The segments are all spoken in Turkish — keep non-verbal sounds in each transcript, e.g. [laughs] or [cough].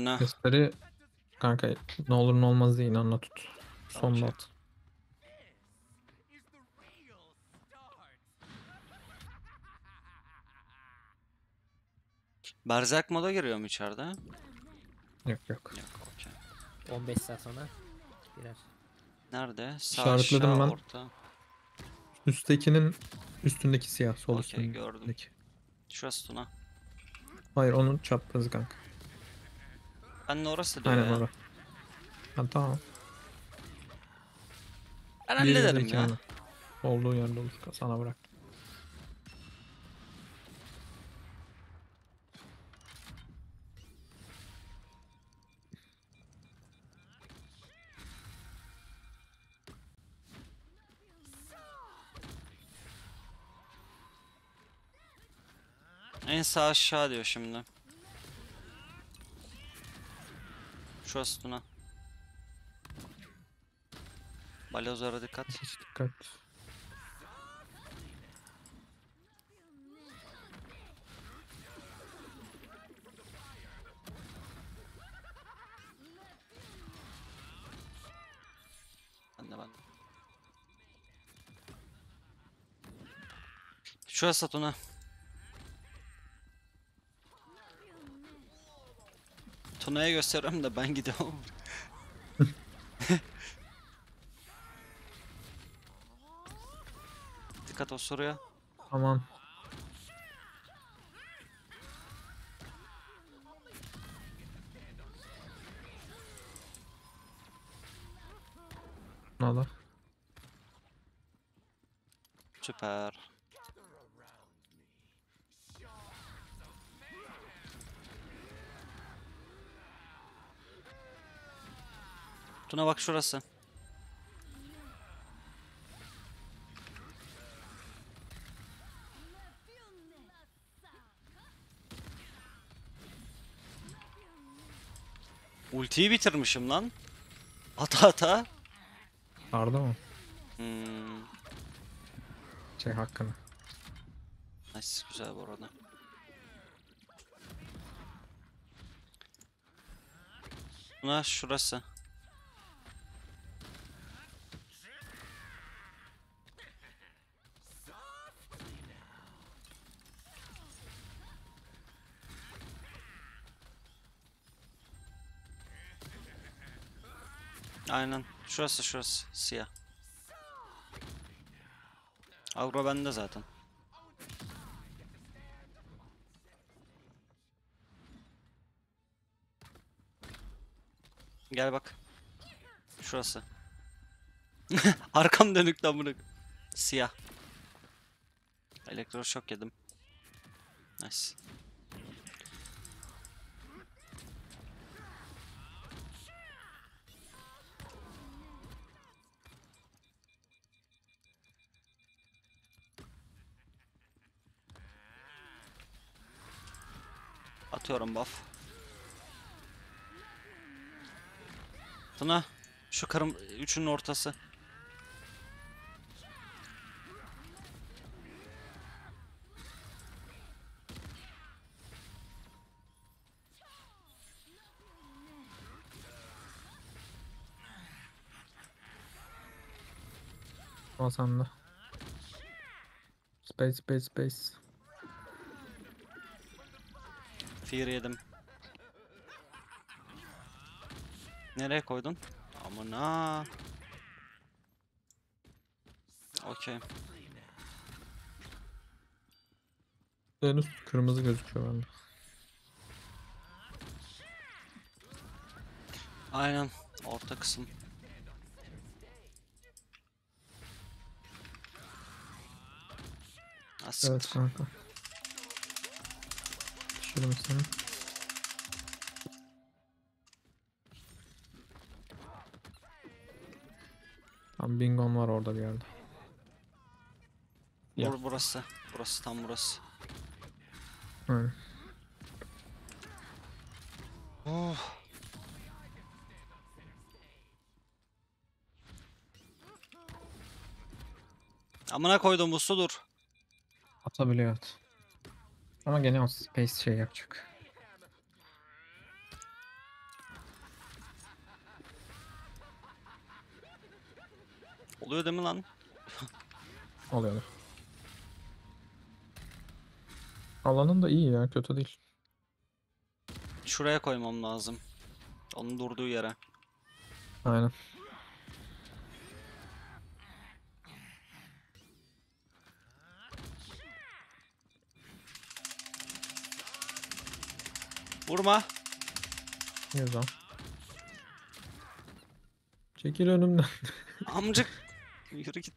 Ne? Gösteri kanka ne olur ne olmaz değil inanla tut. Sonda Okey. at. Berzerk moda giriyor mu içeride? Yok yok. Yok okey. 15 saat sonra girer. Nerede? Sağ İşaretledim aşağı ben. orta. Üsttekinin üstündeki siyah sol gördüm. üstündeki. Şurası Tuna. Hayır onun çaprazı kanka. Ben de orası diyor Aynen ya. orada. Ha, tamam. Ben Geri hallederim ya. zekalı. Olduğu yerde olur. Sana bırak. En sağ aşağı diyor şimdi. Şurası Tuna. Balozlara dikkat. Hiç dikkat. Ben de ben de. Şurası Tuna. Tuna'ya gösteriyorum da ben gidiyorum. Dikkat o soruya. Tamam. Nala. Süper. Tuna bak şurası. Ultiyi bitirmişim lan. Ata ata. Arda mı? Hmm, Şey hakkını. nice güzel bu arada. Buna şurası. Aynen. Şurası şurası. Siyah. Agro bende zaten. Gel bak. Şurası. [laughs] Arkam dönük lan bunu. Siyah. Elektroşok yedim. Nice. Atıyorum buff. Tuna şu karım üçünün ortası. Sende. Space space space. Fear yedim. Nereye koydun? Amına. Okey. En üst kırmızı gözüküyor bende. Aynen. Orta kısım. Evet kanka. Düşürüm seni. Tam bingon var orada bir yerde. Ya. Bur- burası. Burası tam burası. Aynen. Oh. Amına koydum uslu dur. Atabiliyor at. Ama gene o space şey yapacak. Oluyor değil mi lan? Oluyor. Alanın da iyi ya kötü değil. Şuraya koymam lazım. Onun durduğu yere. Aynen. Vurma. Güzel. Çekil önümden. [laughs] Amcık. Yürü git.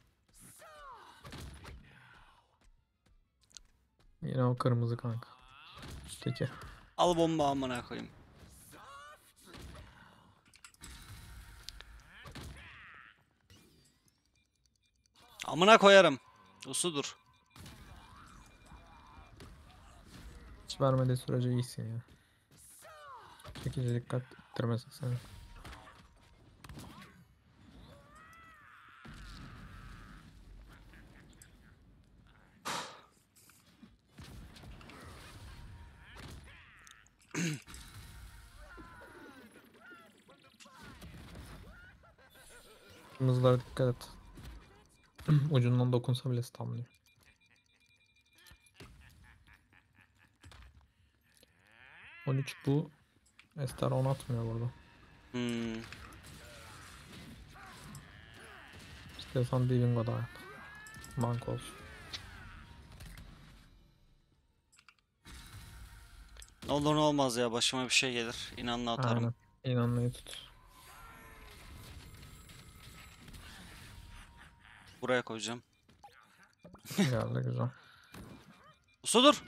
Yine o kırmızı kanka. Peki. Al bomba amına koyayım. Amına koyarım. Usudur. Hiç vermediği sürece iyisin ya. Çekici dikkat ettirmesin seni. Kırmızılara dikkat et. Ucundan dokunsa bile stamlıyor. On üç bu. Ester 10 atmıyor burada. Hmm. İstiyorsan Divingo da yap. Bank olsun. Ne olur ne olmaz ya başıma bir şey gelir. İnanla atarım. Aynen. İnanmayı tut. Buraya koyacağım. Geldi güzel. Usudur.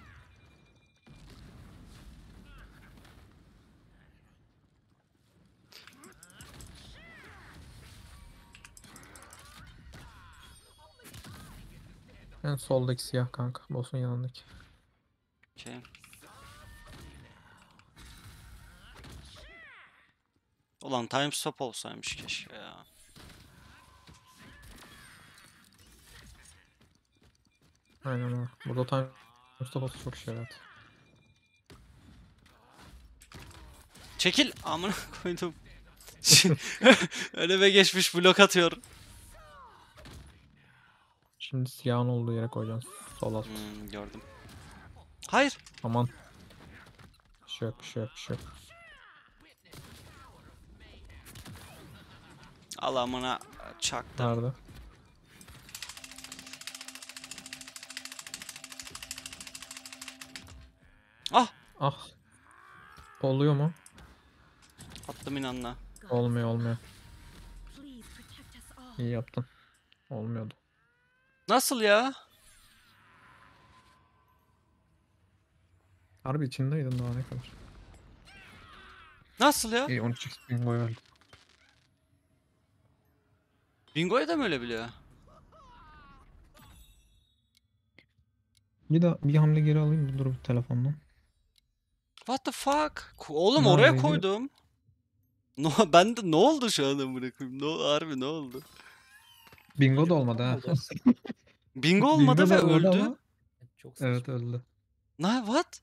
En soldaki siyah kanka. Boss'un yanındaki. Okey. Ulan time stop olsaymış keşke ya. Aynen o. Burada time Mustafa'sı çok şey evet. Çekil amına koydum. [laughs] Önüme geçmiş blok atıyor. Şimdi siyahın olduğu yere koyacaksın. Sol alt. Hmm, gördüm. Hayır. Aman. Bir şey yok bir şey yok bir şey yok. Al amına çaktım. Nerede? Ah Ah. Oluyor mu? attım inanla. Olmuyor olmuyor. İyi yaptın. Olmuyordu. Nasıl ya? Harbi içindeydin daha ne kadar. Nasıl ya? İyi 13 XP bingoyu öldü. Bingo'yu da mı öyle biliyor? Bir daha bir hamle geri alayım? Dur bir telefondan. What the fuck? Oğlum oraya Neredeydi? koydum. [laughs] No, ben de ne oldu şu an amına koyayım? Ne harbi ne oldu? Bingo da olmadı ha. [laughs] Bingo olmadı Bingo ve da öldü. ama- Çok saçma. Evet öldü. Ne what?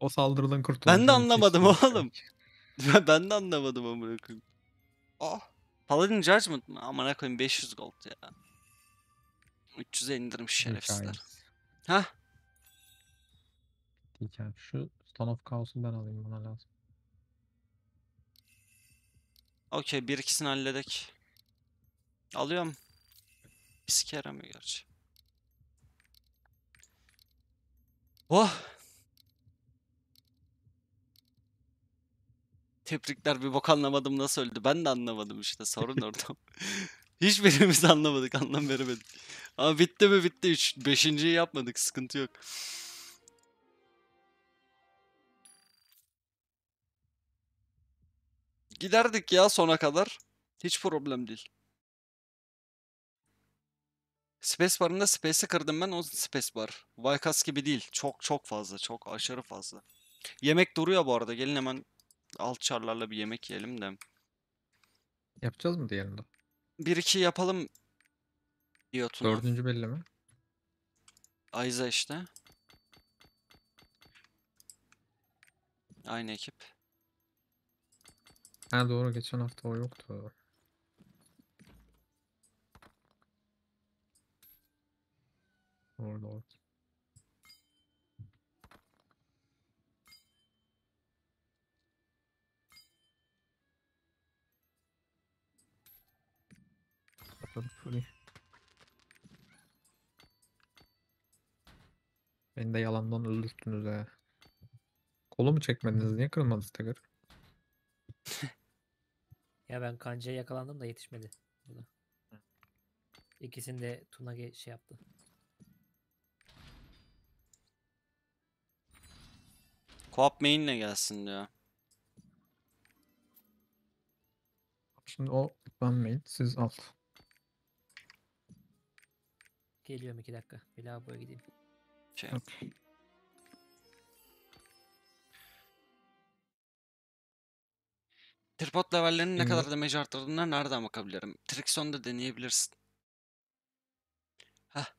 O saldırıdan kurtuldu. Ben de anlamadım kesildi oğlum. [laughs] Ben, de anlamadım amına koyayım. Ah. Paladin Judgment mı? Amına koyayım 500 gold ya. 300'e indirmiş şerefsizler. Hah. Hikaye. Şu Stone of Chaos'u ben alayım bana lazım. Okey bir ikisini halledek. Alıyorum. Biske yaramıyor gerçi. Oh. Tebrikler bir bok anlamadım nasıl öldü. Ben de anlamadım işte sorun [laughs] orada. Hiçbirimiz anlamadık anlam veremedik. Ama bitti mi bitti. Üç, beşinciyi yapmadık sıkıntı yok. Giderdik ya sona kadar. Hiç problem değil. Space barında space'i kırdım ben o space bar. Vykas gibi değil. Çok çok fazla. Çok aşırı fazla. Yemek duruyor bu arada. Gelin hemen alt çarlarla bir yemek yiyelim de. Yapacağız mı diğerinde? 1-2 yapalım. Diyotunu. Dördüncü belli mi? Ayza işte. Aynı ekip. Ha doğru geçen hafta o yoktu. Doğru doğru. Beni de yalandan öldürttünüz ha. Kolumu çekmediniz. Niye kırılmadı Stagger? [laughs] Ya ben kancaya yakalandım da yetişmedi. Burada. İkisini de Tuna ge- şey yaptı. Co-op main'le gelsin diyor. Şimdi o ben main, siz alt. Geliyorum iki dakika. Bir lavaboya gideyim. Şey. Okey. Tripod levellerinin ne kadar damage arttırdığına nereden bakabilirim? Trixon'da deneyebilirsin. Heh.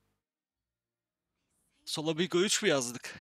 Sola Bigo 3 mü yazdık?